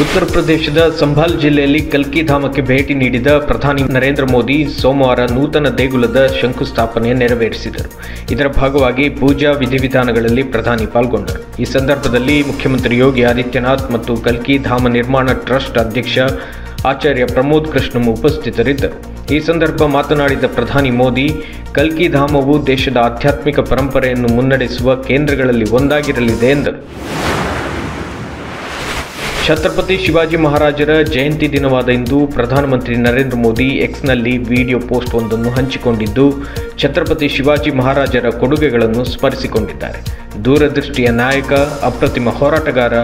ಉತ್ತರ ಪ್ರದೇಶದ ಸಂಭಾಲ್ ಜಿಲ್ಲೆಯಲ್ಲಿ ಕಲ್ಕಿ ಧಾಮಕ್ಕೆ ಭೇಟಿ ನೀಡಿದ ಪ್ರಧಾನಿ ನರೇಂದ್ರ ಮೋದಿ ಸೋಮವಾರ ನೂತನ ದೇಗುಲದ ಶಂಕುಸ್ಥಾಪನೆ ನೆರವೇರಿಸಿದರು. ಇದರ ಭಾಗವಾಗಿ ಪೂಜಾ ವಿಧಿವಿಧಾನಗಳಲ್ಲಿ ಪ್ರಧಾನಿ ಪಾಲ್ಗೊಂಡರು. ಈ ಸಂದರ್ಭದಲ್ಲಿ ಮುಖ್ಯಮಂತ್ರಿ ಯೋಗಿ ಆದಿತ್ಯನಾಥ್ ಮತ್ತು ಕಲ್ಕಿ ಧಾಮ ನಿರ್ಮಾಣ ಟ್ರಸ್ಟ್ ಅಧ್ಯಕ್ಷ ಆಚಾರ್ಯ ಪ್ರಮೋದ್ ಕೃಷ್ಣಂ ಉಪಸ್ಥಿತರಿದ್ದರು. ಈ ಸಂದರ್ಭ ಮಾತನಾಡಿದ ಪ್ರಧಾನಿ ಮೋದಿ, ಕಲ್ಕಿ ಧಾಮವು ದೇಶದ ಆಧ್ಯಾತ್ಮಿಕ ಪರಂಪರೆಯನ್ನು ಮುನ್ನಡೆಸುವ ಕೇಂದ್ರಗಳಲ್ಲಿ ಒಂದಾಗಿರಲಿದೆ ಎಂದರು. ಛತ್ರಪತಿ ಶಿವಾಜಿ ಮಹಾರಾಜರ ಜಯಂತಿ ದಿನವಾದ ಇಂದು ಪ್ರಧಾನಮಂತ್ರಿ ನರೇಂದ್ರ ಮೋದಿ ಎಕ್ಸ್ನಲ್ಲಿ ವಿಡಿಯೋ ಪೋಸ್ಟ್ ಒಂದನ್ನು ಹಂಚಿಕೊಂಡಿದ್ದು, ಛತ್ರಪತಿ ಶಿವಾಜಿ ಮಹಾರಾಜರ ಕೊಡುಗೆಗಳನ್ನು ಸ್ಮರಿಸಿಕೊಂಡಿದ್ದಾರೆ. ದೂರದೃಷ್ಟಿಯ ನಾಯಕ, ಅಪ್ರತಿಮ ಹೋರಾಟಗಾರ,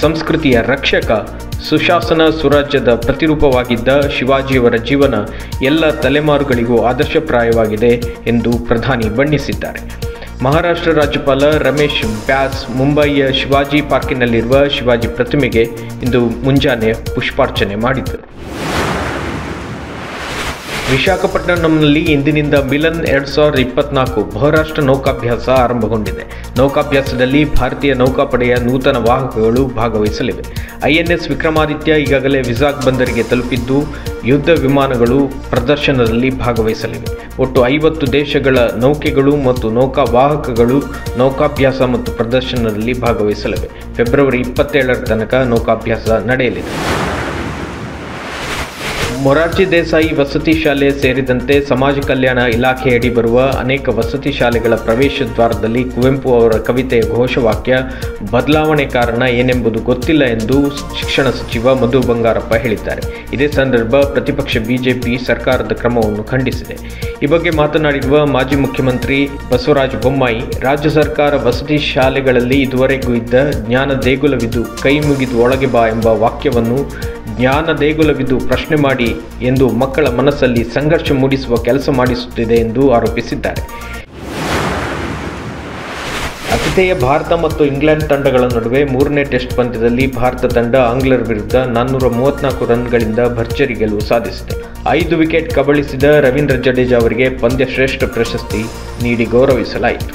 ಸಂಸ್ಕೃತಿಯ ರಕ್ಷಕ, ಸುಶಾಸನ ಸುರಾಜ್ಯದ ಪ್ರತಿರೂಪವಾಗಿದ್ದ ಶಿವಾಜಿಯವರ ಜೀವನ ಎಲ್ಲ ತಲೆಮಾರುಗಳಿಗೂ ಆದರ್ಶಪ್ರಾಯವಾಗಿದೆ ಎಂದು ಪ್ರಧಾನಿ ಬಣ್ಣಿಸಿದ್ದಾರೆ. ಮಹಾರಾಷ್ಟ್ರ ರಾಜ್ಯಪಾಲ ರಮೇಶ್ ಬ್ಯಾಸ್ ಮುಂಬಯಿಯ ಶಿವಾಜಿ ಪಾರ್ಕಿನಲ್ಲಿರುವ ಶಿವಾಜಿ ಪ್ರತಿಮೆಗೆ ಇಂದು ಮುಂಜಾನೆ ಪುಷ್ಪಾರ್ಚನೆ ಮಾಡಿದರು ವಿಶಾಖಪಟ್ಟಣಂನಲ್ಲಿ ಇಂದಿನಿಂದ ಮಿಲನ್ ಎರಡು ಸಾವಿರದ ಇಪ್ಪತ್ನಾಲ್ಕು ಬಹುರಾಷ್ಟ್ರ ನೌಕಾಭ್ಯಾಸ ಆರಂಭಗೊಂಡಿದೆ. ನೌಕಾಭ್ಯಾಸದಲ್ಲಿ ಭಾರತೀಯ ನೌಕಾಪಡೆಯ ನೂತನ ವಾಹಕಗಳು ಭಾಗವಹಿಸಲಿವೆ. ಐಎನ್ಎಸ್ ವಿಕ್ರಮಾದಿತ್ಯ ಈಗಾಗಲೇ ವಿಜಾಗ್ ಬಂದರಿಗೆ ತಲುಪಿದ್ದು ಯುದ್ಧ ವಿಮಾನಗಳು ಪ್ರದರ್ಶನದಲ್ಲಿ ಭಾಗವಹಿಸಲಿವೆ. ಒಟ್ಟು ಐವತ್ತು ದೇಶಗಳ ನೌಕೆಗಳು ಮತ್ತು ನೌಕಾ ವಾಹಕಗಳು ನೌಕಾಭ್ಯಾಸ ಮತ್ತು ಪ್ರದರ್ಶನದಲ್ಲಿ ಭಾಗವಹಿಸಲಿವೆ. ಫೆಬ್ರವರಿ ಇಪ್ಪತ್ತೇಳರ ತನಕ ನೌಕಾಭ್ಯಾಸ ನಡೆಯಲಿದೆ. ಮೊರಾರ್ಜಿ ದೇಸಾಯಿ ವಸತಿ ಶಾಲೆ ಸೇರಿದಂತೆ ಸಮಾಜ ಕಲ್ಯಾಣ ಇಲಾಖೆಯಡಿ ಬರುವ ಅನೇಕ ವಸತಿ ಶಾಲೆಗಳ ಪ್ರವೇಶ ದ್ವಾರದಲ್ಲಿ ಕುವೆಂಪು ಅವರ ಕವಿತೆಯ ಘೋಷವಾಕ್ಯ, ಬದಲಾವಣೆ ಕಾರಣ ಏನೆಂಬುದು ಗೊತ್ತಿಲ್ಲ ಎಂದು ಶಿಕ್ಷಣ ಸಚಿವ ಮಧು ಬಂಗಾರಪ್ಪ ಹೇಳಿದ್ದಾರೆ. ಇದೇ ಸಂದರ್ಭ ಪ್ರತಿಪಕ್ಷ ಬಿಜೆಪಿ ಸರ್ಕಾರದ ಕ್ರಮವನ್ನು ಖಂಡಿಸಿದೆ. ಈ ಬಗ್ಗೆ ಮಾತನಾಡಿರುವ ಮಾಜಿ ಮುಖ್ಯಮಂತ್ರಿ ಬಸವರಾಜ ಬೊಮ್ಮಾಯಿ, ರಾಜ್ಯ ಸರ್ಕಾರ ವಸತಿ ಶಾಲೆಗಳಲ್ಲಿ ಇದುವರೆಗೂ ಇದ್ದ ಜ್ಞಾನ ದೇಗುಲವಿದು ಕೈ ಮುಗಿದು ಒಳಗೆ ಬಾ ಎಂಬ ವಾಕ್ಯವನ್ನು ಜ್ಞಾನ ದೇಗುಲವಿದ್ದು ಪ್ರಶ್ನೆ ಮಾಡಿ ಎಂದು ಮಕ್ಕಳ ಮನಸ್ಸಲ್ಲಿ ಸಂಘರ್ಷ ಮೂಡಿಸುವ ಕೆಲಸ ಮಾಡಿಸುತ್ತಿದೆ ಎಂದು ಆರೋಪಿಸಿದ್ದಾರೆ. ಅತಿಥೇಯ ಭಾರತ ಮತ್ತು ಇಂಗ್ಲೆಂಡ್ ತಂಡಗಳ ನಡುವೆ ಮೂರನೇ ಟೆಸ್ಟ್ ಪಂದ್ಯದಲ್ಲಿ ಭಾರತ ತಂಡ ಆಂಗ್ಲರ್ ವಿರುದ್ಧ ನಾನ್ನೂರ ಮೂವತ್ನಾಲ್ಕು ರನ್ಗಳಿಂದ ಭರ್ಜರಿ ಗೆಲುವು ಸಾಧಿಸಿದೆ ಐದು ವಿಕೆಟ್ ಕಬಳಿಸಿದ ರವೀಂದ್ರ ಜಡೇಜಾ ಅವರಿಗೆ ಪಂದ್ಯ ಶ್ರೇಷ್ಠ ಪ್ರಶಸ್ತಿ ನೀಡಿ ಗೌರವಿಸಲಾಯಿತು.